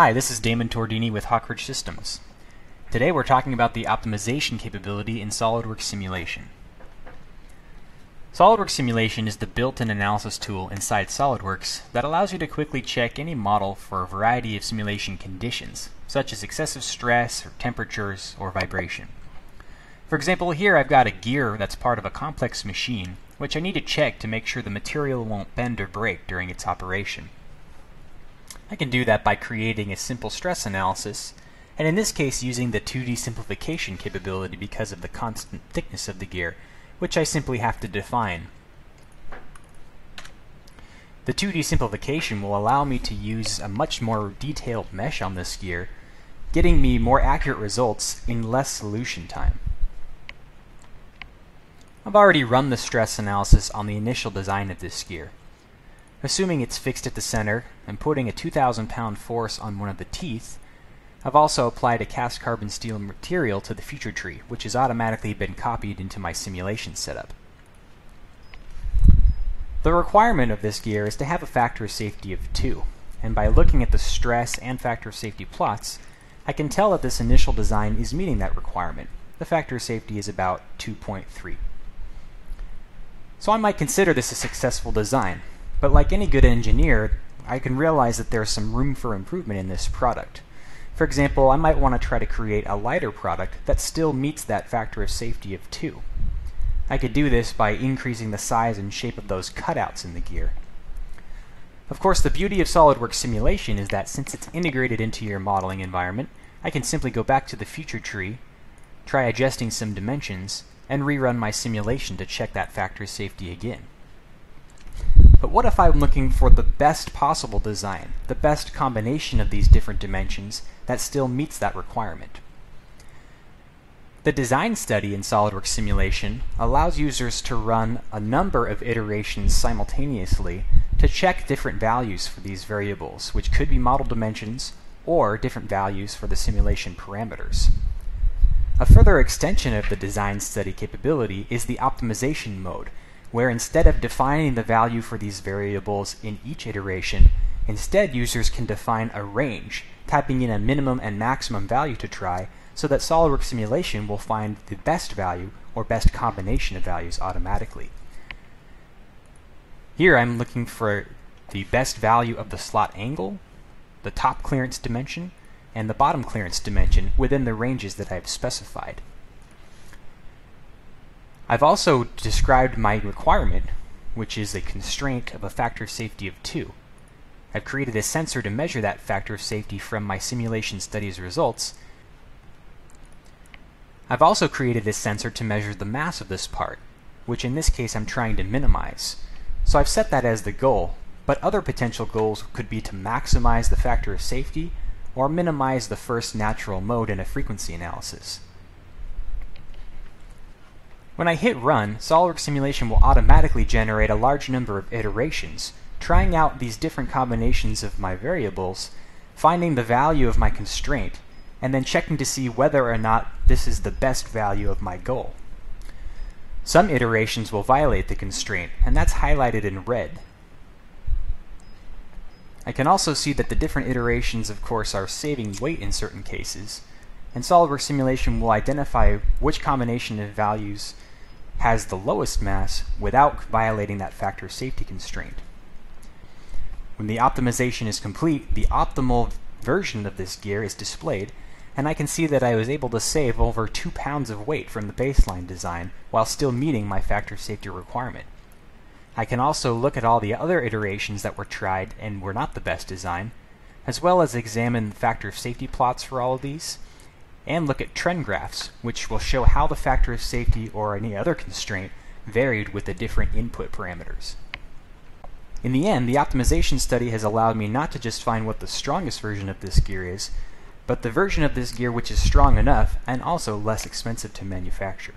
Hi, this is Damon Tordini with Hawk Ridge Systems. Today we're talking about the optimization capability in SOLIDWORKS Simulation. SOLIDWORKS Simulation is the built-in analysis tool inside SOLIDWORKS that allows you to quickly check any model for a variety of simulation conditions, such as excessive stress, or temperatures, or vibration. For example, here I've got a gear that's part of a complex machine, which I need to check to make sure the material won't bend or break during its operation. I can do that by creating a simple stress analysis, and in this case using the 2D simplification capability because of the constant thickness of the gear, which I simply have to define. The 2D simplification will allow me to use a much more detailed mesh on this gear, getting me more accurate results in less solution time. I've already run the stress analysis on the initial design of this gear. Assuming it's fixed at the center and putting a 2,000 pound force on one of the teeth, I've also applied a cast carbon steel material to the feature tree, which has automatically been copied into my simulation setup. The requirement of this gear is to have a factor of safety of 2, and by looking at the stress and factor of safety plots, I can tell that this initial design is meeting that requirement. The factor of safety is about 2.3. So I might consider this a successful design, but like any good engineer, I can realize that there's some room for improvement in this product. For example, I might want to try to create a lighter product that still meets that factor of safety of 2. I could do this by increasing the size and shape of those cutouts in the gear. Of course, the beauty of SOLIDWORKS simulation is that since it's integrated into your modeling environment, I can simply go back to the feature tree, try adjusting some dimensions, and rerun my simulation to check that factor of safety again. But what if I'm looking for the best possible design, the best combination of these different dimensions that still meets that requirement? The design study in SOLIDWORKS simulation allows users to run a number of iterations simultaneously to check different values for these variables, which could be model dimensions or different values for the simulation parameters. A further extension of the design study capability is the optimization mode, where instead of defining the value for these variables in each iteration, instead users can define a range, typing in a minimum and maximum value to try, so that SOLIDWORKS simulation will find the best value or best combination of values automatically. Here I'm looking for the best value of the slot angle, the top clearance dimension, and the bottom clearance dimension within the ranges that I've specified. I've also described my requirement, which is a constraint of a factor of safety of 2. I've created a sensor to measure that factor of safety from my simulation studies results. I've also created a sensor to measure the mass of this part, which in this case I'm trying to minimize. So I've set that as the goal, but other potential goals could be to maximize the factor of safety or minimize the first natural mode in a frequency analysis. When I hit run, SOLIDWORKS simulation will automatically generate a large number of iterations, trying out these different combinations of my variables, finding the value of my constraint, and then checking to see whether or not this is the best value of my goal. Some iterations will violate the constraint, and that's highlighted in red. I can also see that the different iterations, of course, are saving weight in certain cases, and SOLIDWORKS simulation will identify which combination of values has the lowest mass without violating that factor safety constraint. When the optimization is complete, the optimal version of this gear is displayed, and I can see that I was able to save over 2 pounds of weight from the baseline design while still meeting my factor safety requirement. I can also look at all the other iterations that were tried and were not the best design, as well as examine factor safety plots for all of these, and look at trend graphs, which will show how the factor of safety or any other constraint varied with the different input parameters. In the end, the optimization study has allowed me not to just find what the strongest version of this gear is, but the version of this gear which is strong enough and also less expensive to manufacture.